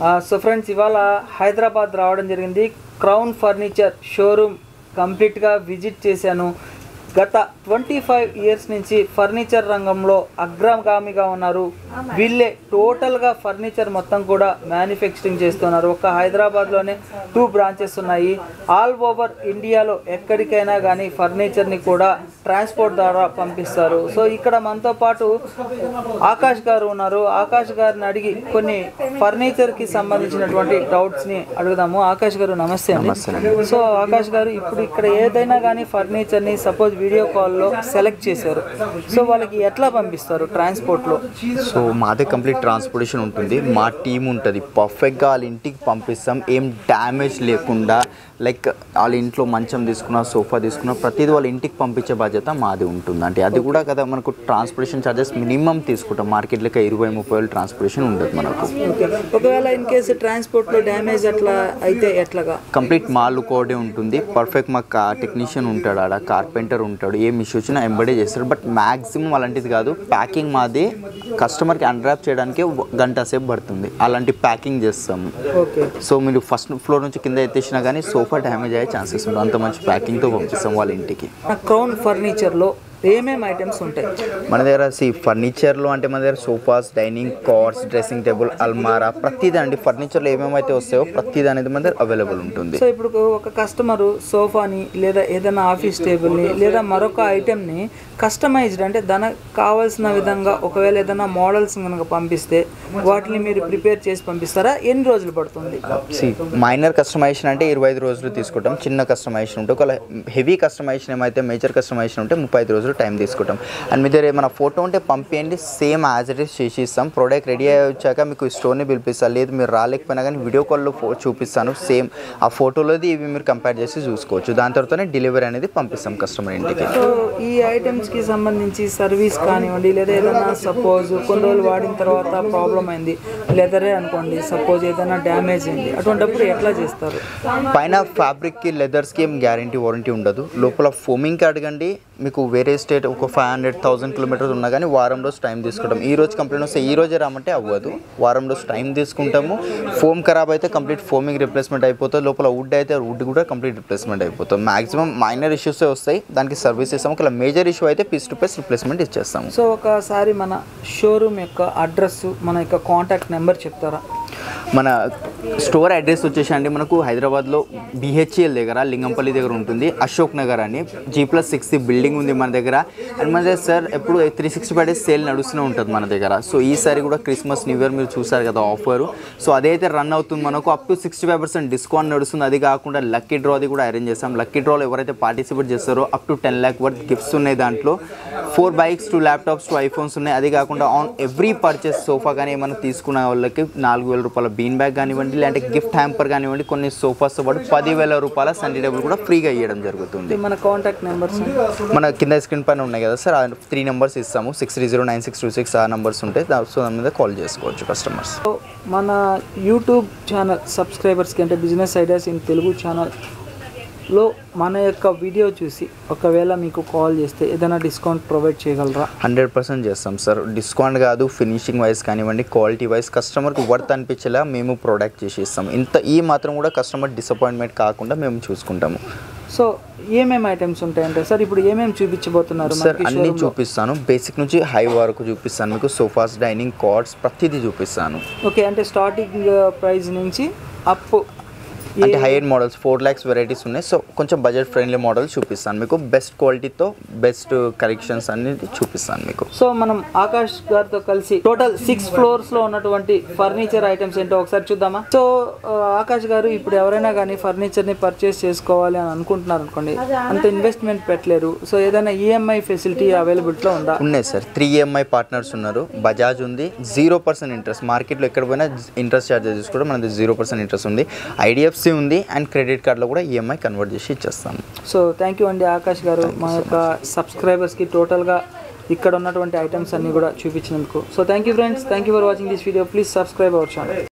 So friends ఇవాళ హైదరాబాద్ రావడం జరిగింది. క్రౌన్ ఫర్నిచర్ షోరూమ్ కంప్లీట్గా విజిట్ చేశాను. గత ట్వంటీ ఫైవ్ ఇయర్స్ నుంచి ఫర్నిచర్ రంగంలో అగ్రగామిగా ఉన్నారు. వీళ్ళే టోటల్గా ఫర్నిచర్ మొత్తం కూడా మ్యానుఫ్యాక్చరింగ్ చేస్తున్నారు. ఒక హైదరాబాద్లోనే టూ బ్రాంచెస్ ఉన్నాయి. ఆల్ ఓవర్ ఇండియాలో ఎక్కడికైనా కానీ ఫర్నిచర్ని కూడా ట్రాన్స్పోర్ట్ ద్వారా పంపిస్తారు. సో ఇక్కడ మనతో పాటు ఆకాష్ గారు ఉన్నారు. ఆకాష్ గారిని అడిగి కొన్ని ఫర్నిచర్కి సంబంధించినటువంటి డౌట్స్ని అడుగుదాము. ఆకాష్ గారు నమస్తే అండి. సో ఆకాష్ గారు ఇప్పుడు ఇక్కడ ఏదైనా కానీ ఫర్నిచర్ని సపోజ్ వీడియో కాల్లో సెలెక్ట్ చేశారు. సో వాళ్ళకి ఎట్లా పంపిస్తారు ట్రాన్స్పోర్ట్లో సో మాదే కంప్లీట్ ట్రాన్స్పోర్టేషన్ ఉంటుంది. మా టీం ఉంటుంది. పర్ఫెక్ట్గా వాళ్ళ ఇంటికి పంపిస్తాం. ఏం డ్యామేజ్ లేకుండా లైక్ వాళ్ళ ఇంట్లో మంచం తీసుకున్నా సోఫా తీసుకున్నా ప్రతిదీ వాళ్ళ ఇంటికి పంపించే బాధ్యత మాది ఉంటుంది. అంటే అది కూడా కదా మనకు ట్రాన్స్పోర్టేషన్ ఛార్జెస్ మినిమం తీసుకుంటాం. మార్కెట్ లెక్క ఇరవై ముప్పై వేలు ట్రాన్స్పోర్టేషన్ ఉండదు మనకు. ఒకవేళ ఇన్ కేసు ట్రాన్స్పోర్ట్లో డ్యామేజ్ అట్లా అయితే ఎట్లాగా? కంప్లీట్ మా లుక్ అవుటే ఉంటుంది. పర్ఫెక్ట్ మా టెక్నీషియన్ ఉంటాడు ఆడ కార్పెంటర్ ఉంటాడు. ఏం ఇష్యూ వచ్చినా ఎంబడే చేస్తాడు. బట్ మ్యాక్సిమం అలాంటిది కాదు. ప్యాకింగ్ మాది కస్టమర్కి అన్రాప్ చేయడానికి గంట సేపు పడుతుంది. అలాంటి ప్యాకింగ్ చేస్తాము ఓకే. సో మీరు ఫస్ట్ ఫ్లోర్ నుంచి కింద ఎత్తేసినా కానీ సోఫా డ్యామేజ్ అయ్యే ఛాన్సెస్ ఉంటుంది అంత మంచి ప్యాకింగ్తో పంపిస్తాం వాళ్ళ ఇంటికి. క్రౌన్ ఫర్నిచర్లో ఏమేమి ఐటమ్స్ ఉంటాయి? మన దగ్గర సి ఫర్నిచర్లో అంటే మన దగ్గర sofas dining chairs dressing table అల్మారా ప్రతిదీ అండి. ఫర్నిచర్లో ఏమేమైతే వస్తాయో ప్రతిదీ అనేది మన దగ్గర అవైలబుల్ ఉంటుంది. సో ఇప్పుడు ఒక కస్టమరు సోఫాని లేదా ఏదైనా ఆఫీస్ టేబుల్ని లేదా మరొక ఐటెంని కస్టమైజ్డ్ అంటే దానికి కావాల్సిన విధంగా ఒకవేళ ఏదైనా మోడల్స్ కనుక పంపిస్తే వాటిని మీరు ప్రిపేర్ చేసి పంపిస్తారా? ఎన్ని రోజులు పడుతుంది? సి మైనర్ కస్టమైజేషన్ అంటే ఇరవై ఐదు రోజులు తీసుకుంటాం. చిన్న కస్టమైజేషన్ ఉంటే ఒకవేళ హెవీ కస్టమైజేషన్ ఏమైతే మేజర్ కస్టమైజేషన్ ఉంటే ముప్పై ఐదు రోజులు టైం తీసుకుంటాం. అండ్ మీ దగ్గర ఏమైనా ఫోటో ఉంటే పంపించండి సేమ్ యాజ్ ఇట్ ఈస్ చేసి ఇస్తాం ప్రోడక్ట్ రెడీ అయ్యి వచ్చాక మీకు స్టోర్ని పిలిపిస్తాను లేదు మీరు రాలేకపోయినా కానీ వీడియో కాల్లో చూపిస్తాను. సేమ్ ఆ ఫోటోలోది ఇవి మీరు కంపేర్ చేసి చూసుకోవచ్చు. దాని తర్వాతనే డెలివరీ అనేది పంపిస్తాం కస్టమర్ ఇంటికి. సో ఈ ఐటమ్స్కి సంబంధించి సర్వీస్ కానివ్వండి లేదా ఏదైనా సపోజ్ కొన్ని రోజులు వాడిన తర్వాత ప్రాబ్లం అయింది లెదరే అనుకోండి సపోజ్ ఏదైనా డ్యామేజ్ అయింది అటువంటిప్పుడు ఎట్లా చేస్తారు? పైన ఫ్యాబ్రిక్కి లెదర్స్కి ఏం గ్యారంటీ వారంటీ ఉండదు. లోపల ఫోమింగ్కి అడగండి. మీకు వేరే స్టేట్ ఒక ఫైవ్ హండ్రెడ్ థౌసండ్ కిలోమీటర్స్ ఉన్నా కానీ వారం రోజు టైం తీసుకుంటాం ఈ రోజు కంప్లైంట్ వస్తే ఈ రోజే రామంటే అవ్వదు. వారం రోజు టైం తీసుకుంటాము. ఫోమ్ ఖరాబ్ అయితే కంప్లీట్ ఫోమింగ్ రిప్లేస్మెంట్ అయిపోతుంది. లోపల వుడ్ అయితే వుడ్ కూడా కంప్లీట్ రిప్లేస్మెంట్ అయిపోతుంది. మాక్సిమం మైనర్ ఇష్యూస్ వస్తాయి. దానికి సర్వీస్ ఇస్తాము ఒకవేళ మేజర్ ఇష్యూ అయితే పీస్ టు పీస్ రిప్లేస్మెంట్ ఇచ్చేస్తాము. సో ఒకసారి మన షోరూమ్ యొక్క అడ్రస్ మన యొక్క కాంటాక్ట్ నెంబర్ చెప్తారా? మన స్టోర్ అడ్రస్ వచ్చేసి అండి మనకు హైదరాబాద్లో బిహెచ్ఎల్ దగ్గర లింగంపల్లి దగ్గర ఉంటుంది. అశోక్ నగర్ అని. జీ ప్లస్ సిక్స్ బిల్డింగ్ ఉంది మన దగ్గర. అండ్ మన దగ్గర సార్ ఎప్పుడు three sixty five days sale నడుస్తూనే ఉంటుంది మన దగ్గర. సో ఈసారి కూడా క్రిస్మస్ న్యూ ఇయర్ మీరు చూసారు కదా ఆఫర్ సో అదైతే రన్ అవుతుంది మనకు up to sixty five percent discount నడుస్తుంది. అది కాకుండా లక్కీ డ్రాది కూడా అరేంజ్ చేస్తాం. లక్కీ డ్రాలో ఎవరైతే పార్టిసిపేట్ చేస్తారో up to ten lakh worth gifts ఉన్నాయి దాంట్లో. Four bikes two laptops two iPhones ఉన్నాయి. అది కాకుండా ఆన్ ఎవ్రీ పర్చేస్ సోఫా కానీ ఏమైనా తీసుకున్న వాళ్ళకి నాలుగు వేల రూపాయల బీన్ బ్యాగ్ కానివ్వండి లేదంటే గిఫ్ట్ హ్యాంపర్ కానివ్వండి కొన్ని సోఫాస్తో పాటు పదివేల రూపాయల సండే టేబుల్ కూడా ఫ్రీగా ఇవ్వడం జరుగుతుంది. మన కాంటాక్ట్ నెంబర్స్ మన కింద స్క్రీన్ పైన ఉన్నాయి కదా సార్ త్రీ నెంబర్స్ ఇస్తాము. Six three zero nine six two six ఆ నెంబర్స్ ఉంటాయి సో దాని మీద కాల్ చేసుకోవచ్చు కస్టమర్స్ సో మన యూట్యూబ్ ఛానల్ సబ్స్క్రైబర్స్కి అంటే business ideas in Telugu channel లో మన యొక్క వీడియో చూసి ఒకవేళ మీకు కాల్ చేస్తే ఏదైనా డిస్కౌంట్ ప్రొవైడ్ చేయగలరా? హండ్రెడ్ పర్సెంట్ చేస్తాం సార్. డిస్కౌంట్ కాదు ఫినిషింగ్ వైజ్ కానివ్వండి క్వాలిటీ వైజ్ కస్టమర్కి వర్త్ అనిపించేలా మేము ప్రోడక్ట్ చేసి ఇస్తాం ఇంత ఈ మాత్రం కూడా కస్టమర్ డిసప్పాయింట్మెంట్ కాకుండా మేము చూసుకుంటాము. సో ఏమేమి ఐటమ్స్ ఉంటాయంటే సార్ ఇప్పుడు ఏమేమి చూపించబోతున్నారు సార్ అన్నీ? చూపిస్తాను. బేసిక్ నుంచి హై వరకు చూపిస్తాను మీకు. సోఫాస్ డైనింగ్ కార్డ్స్ ప్రతిదీ చూపిస్తాను. ఓకే అంటే స్టార్టింగ్ ప్రైస్ నుంచి అప్ అంటే high end models four lakhs varieties ఉన్నాయి. సో కొంచెం బడ్జెట్ ఫ్రెండ్లీ మోడల్స్ చూపిస్తాను మీకు. బెస్ట్ క్వాలిటీతో బెస్ట్ కలెక్షన్స్ అన్ని చూపిస్తాను మీకు. సో మనం ఆకాష్ గారితో కలిసి టోటల్ సిక్స్ ఫ్లోర్స్లో ఉన్నటువంటి ఫర్నిచర్ ఐటమ్స్ ఏంటో ఒకసారి చూద్దామా? సో ఆకాష్ గారు ఇప్పుడు ఎవరైనా కానీ ఫర్నిచర్ని పర్చేస్ చేసుకోవాలి అని అనుకుంటున్నారు అనుకోండి. అంత ఇన్వెస్ట్మెంట్ పెట్టలేరు. సో ఏదైనా ఈఎంఐ ఫెసిలిటీ అవైలబిలిటీలో ఉందా? ఉన్నాయి సార్. త్రీ ఈఎంఐ పార్ట్నర్స్ ఉన్నారు. బజాజ్ ఉంది. జీరో పర్సెంట్ ఇంట్రెస్ట్ మార్కెట్లో ఎక్కడ పోయినా ఇంట్రెస్ట్ ఛార్జెస్ తీసుకోవడం మనది జీరో పర్సెంట్ ఇంట్రెస్ట్ ఉంది. ఐడిఎఫ్సి ఉంది అండ్ క్రెడిట్ కార్డ్లో కూడా ఈఎంఐ కన్వర్ట్ చేసి ఇచ్చేస్తాము సో థ్యాంక్ యూ అండి ఆకాష్ గారు. మా యొక్క సబ్స్క్రైబర్స్కి టోటల్గా ఇక్కడ ఉన్నటువంటి ఐటమ్స్ అన్ని కూడా చూపించినందుకు. So thank you friends. Thank you for watching this video. Please subscribe our channel.